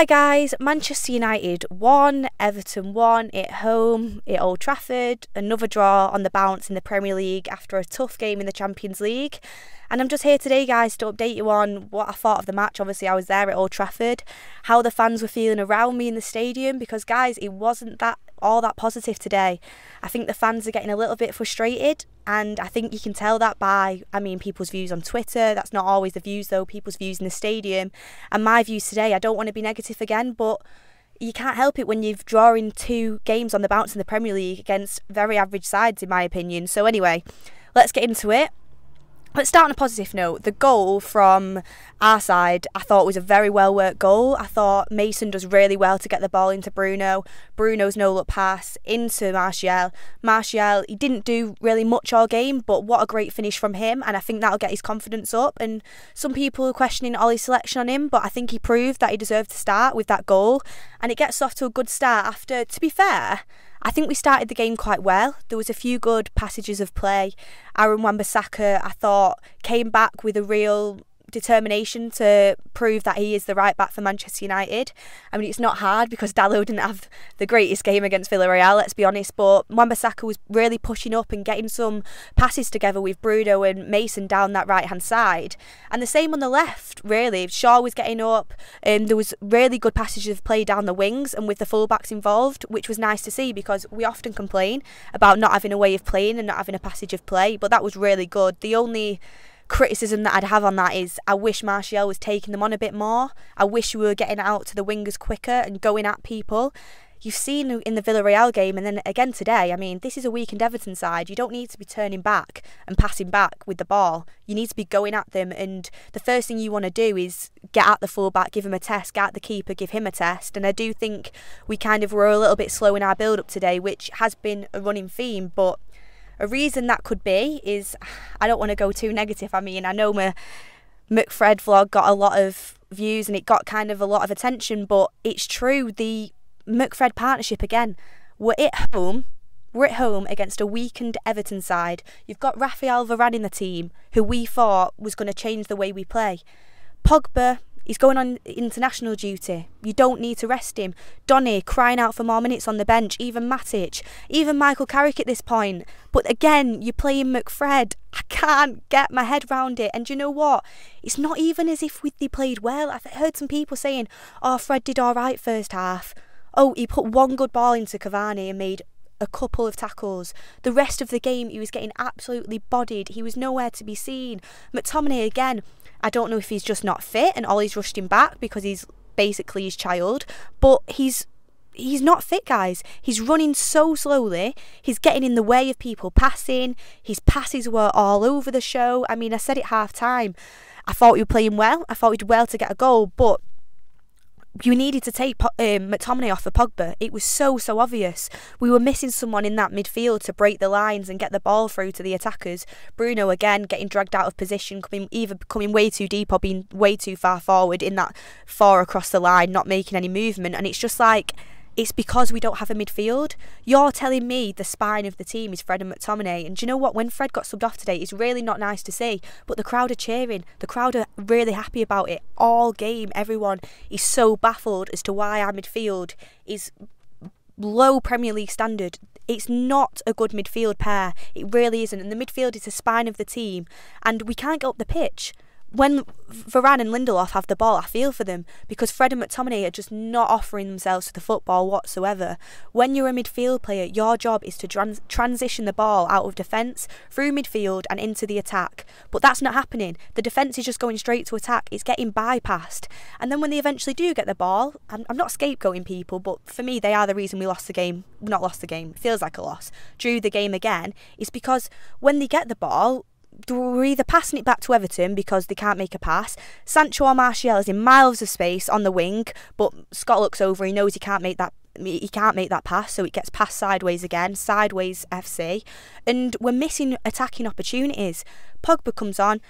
Hi guys, Manchester United one, Everton one at home at Old Trafford, another draw on the bounce in the Premier League after a tough game in the Champions League. And I'm just here today, guys, to update you on what I thought of the match. Obviously, I was there at Old Trafford, how the fans were feeling around me in the stadium, because, guys, it wasn't that all that positive today. I think the fans are getting a little bit frustrated, and I think you can tell that by, I mean, people's views on Twitter. That's not always the views, though, people's views in the stadium. And my views today, I don't want to be negative again, but you can't help it when you've drawing two games on the bounce in the Premier League against very average sides, in my opinion. So, anyway, let's get into it. Let's start on a positive note. The goal from our side, I thought was a very well worked goal. I thought Mason does really well to get the ball into Bruno. Bruno's no look pass into Martial. Martial, he didn't do really much all game, but what a great finish from him. And I think that'll get his confidence up. And some people are questioning Ole's selection on him, but I think he proved that he deserved to start with that goal. And it gets off to a good start after, to be fair, I think we started the game quite well. There was a few good passages of play. Aaron Wan-Bissaka, I thought, came back with a real determination to prove that he is the right back for Manchester United. I mean, it's not hard because Dalot didn't have the greatest game against Villarreal, let's be honest, but Wan-Bissaka was really pushing up and getting some passes together with Bruno and Mason down that right hand side. And the same on the left, really. Shaw was getting up, and um, there was really good passages of play down the wings and with the fullbacks involved, which was nice to see because we often complain about not having a way of playing and not having a passage of play, but that was really good. The only criticism that I'd have on that is I wish Martial was taking them on a bit more. I wish we were getting out to the wingers quicker and going at people. You've seen in the Villarreal game and then again today, I mean, this is a weakened Everton side. You don't need to be turning back and passing back with the ball. You need to be going at them and the first thing you want to do is get at the fullback, give him a test, get at the keeper, give him a test. And I do think we kind of were a little bit slow in our build up today, which has been a running theme, but a reason that could be is I don't want to go too negative. I mean, I know my McFred vlog got a lot of views and it got kind of a lot of attention, but it's true. The McFred partnership again, we're at home. We're at home against a weakened Everton side. You've got Rafael Varane in the team, who we thought was going to change the way we play. Pogba He's going on international duty. You don't need to rest him. Donny crying out for more minutes on the bench. Even Matic. Even Michael Carrick at this point. But again, you're playing McFred. I can't get my head round it. And you know what? It's not even as if we, they played well. I've heard some people saying, oh, Fred did all right first half. Oh, he put one good ball into Cavani and made a couple of tackles. The rest of the game, he was getting absolutely bodied. He was nowhere to be seen. McTominay again I don't know if he's just not fit and Ole's rushed him back because he's basically his child, but he's he's not fit, guys. He's running so slowly. He's getting in the way of people passing. His passes were all over the show. I mean, I said it half time. I thought we were playing well. I thought we did well to get a goal, but you needed to take um, McTominay off for Pogba. It was so, so obvious. We were missing someone in that midfield to break the lines and get the ball through to the attackers. Bruno, again, getting dragged out of position, coming either coming way too deep or being way too far forward in that far across the line, not making any movement. And it's just like it's because we don't have a midfield. You're telling me the spine of the team is Fred and McTominay. And do you know what? When Fred got subbed off today, it's really not nice to see. But the crowd are cheering. The crowd are really happy about it. All game, everyone is so baffled as to why our midfield is low Premier League standard. It's not a good midfield pair. It really isn't. And the midfield is the spine of the team. And we can't get up the pitch when Varane and Lindelof have the ball, I feel for them because Fred and McTominay are just not offering themselves to the football whatsoever. When you're a midfield player, your job is to trans- transition the ball out of defence through midfield and into the attack. But that's not happening. The defence is just going straight to attack. It's getting bypassed. And then when they eventually do get the ball, I'm, I'm not scapegoating people, but for me, they are the reason we lost the game. Not lost the game. Feels like a loss. Drew the game again. It's because when they get the ball, we're either passing it back to Everton because they can't make a pass. Sancho or Martial is in miles of space on the wing, but Scott looks over. He knows he can't make that. He can't make that pass, so it gets passed sideways again, sideways FC, and we're missing attacking opportunities. Pogba comes on,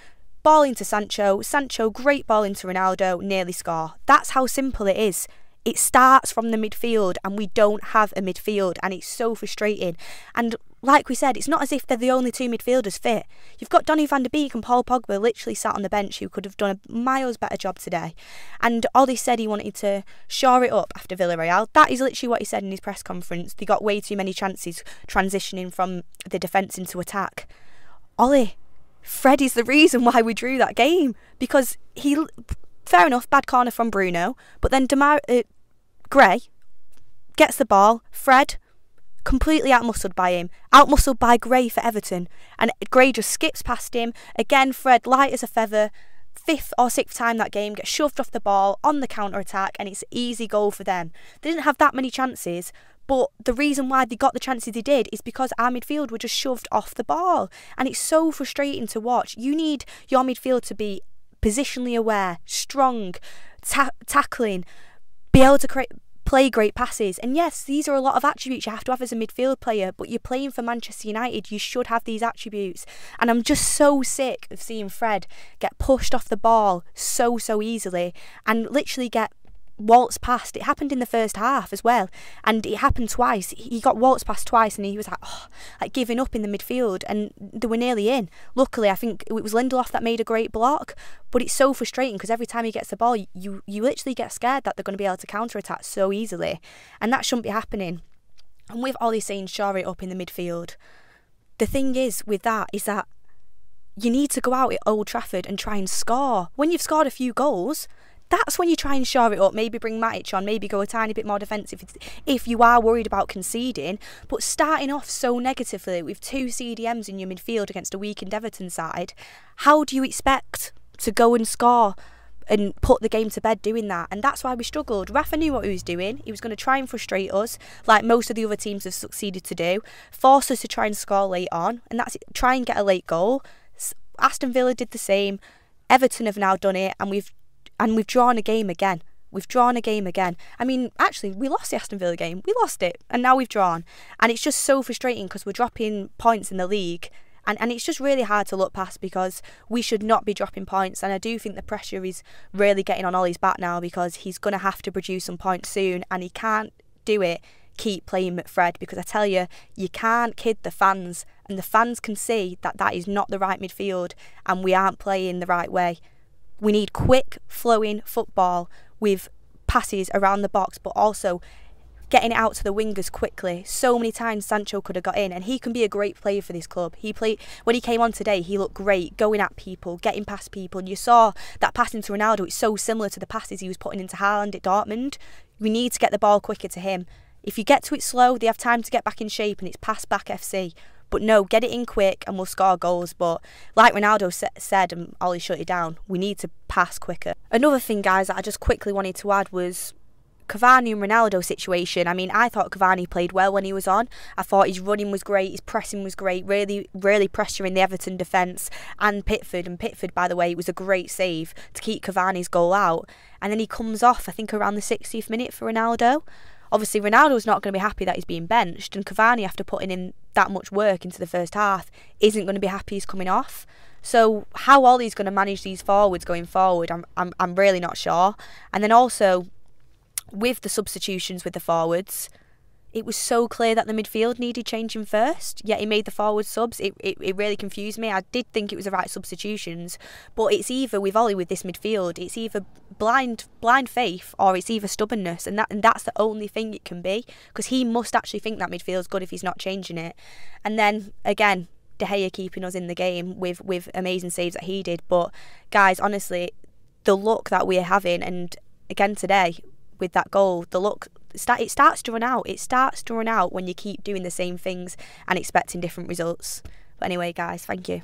ball into Sancho. Sancho, great ball into Ronaldo, nearly score. That's how simple it is. It starts from the midfield, and we don't have a midfield, and it's so frustrating. And like we said, it's not as if they're the only two midfielders fit. You've got Donny van de Beek and Paul Pogba literally sat on the bench who could have done a miles better job today. And Ole said he wanted to shore it up after Villarreal. That is literally what he said in his press conference. They got way too many chances transitioning from the defence into attack. Ole, Fred is the reason why we drew that game because he, fair enough, bad corner from Bruno, but then Demar uh, Gray gets the ball. Fred completely outmuscled by him, outmuscled by Gray for Everton, and Gray just skips past him. Again, Fred light as a feather. Fifth or sixth time that game, gets shoved off the ball on the counter attack, and it's an easy goal for them. They didn't have that many chances, but the reason why they got the chances they did is because our midfield were just shoved off the ball. And it's so frustrating to watch. You need your midfield to be positionally aware, strong, ta- tackling, be able to create play great passes. And yes, these are a lot of attributes you have to have as a midfield player, but you're playing for Manchester United, you should have these attributes. And I'm just so sick of seeing Fred get pushed off the ball so, so easily and literally get waltzed past. It happened in the first half as well, and it happened twice. He got waltzed past twice, and he was like, oh, like giving up in the midfield, and they were nearly in. Luckily, I think it was Lindelof that made a great block, but it's so frustrating because every time he gets the ball, you you literally get scared that they're going to be able to counter attack so easily, and that shouldn't be happening. And with Ole saying shore it up in the midfield, the thing is with that is that you need to go out at Old Trafford and try and score. When you've scored a few goals, that's when you try and shore it up. Maybe bring Matic on, maybe go a tiny bit more defensive if you are worried about conceding. But starting off so negatively with two CDMs in your midfield against a weakened Everton side, how do you expect to go and score? and put the game to bed doing that. And that's why we struggled. Rafa knew what he was doing. He was going to try and frustrate us, like most of the other teams have succeeded to do, force us to try and score late on, and that's it. try and get a late goal. Aston Villa did the same. Everton have now done it, and we've and we've drawn a game again. We've drawn a game again. I mean, actually, we lost the Aston Villa game. We lost it, and now we've drawn. And it's just so frustrating because we're dropping points in the league. And, and it's just really hard to look past because we should not be dropping points. And I do think the pressure is really getting on Ole's back now because he's going to have to produce some points soon and he can't do it keep playing McFred because I tell you, you can't kid the fans, and the fans can see that that is not the right midfield and we aren't playing the right way. We need quick flowing football with passes around the box, but also getting it out to the wingers quickly. So many times Sancho could have got in, and he can be a great player for this club. He played when he came on today. He looked great, going at people, getting past people. And you saw that pass into Ronaldo. It's so similar to the passes he was putting into Haaland at Dortmund. We need to get the ball quicker to him. If you get to it slow, they have time to get back in shape, and it's pass back FC. But no, get it in quick and we'll score goals. But like Ronaldo sa- said, and Ole shut it down, we need to pass quicker. Another thing, guys, that I just quickly wanted to add was Cavani and Ronaldo situation. I mean, I thought Cavani played well when he was on. I thought his running was great, his pressing was great, really, really pressuring the Everton defence and Pickford. And Pickford, by the way, was a great save to keep Cavani's goal out. And then he comes off, I think, around the 60th minute for Ronaldo. Obviously, Ronaldo's not going to be happy that he's being benched, and Cavani, after putting in that much work into the first half, isn't going to be happy he's coming off. So how Ole's going to manage these forwards going forward, I'm, I'm, I'm really not sure. And then also with the substitutions with the forwards, it was so clear that the midfield needed changing first, yet he made the forward subs. It, it, it really confused me. I did think it was the right substitutions, but it's either with Ole with this midfield, it's either blind blind faith or it's either stubbornness, and that and that's the only thing it can be because he must actually think that midfield's good if he's not changing it. And then again, De Gea keeping us in the game with with amazing saves that he did. But guys, honestly, the luck that we're having, and again today with that goal, the luck it starts to run out. It starts to run out when you keep doing the same things and expecting different results. But anyway, guys, thank you.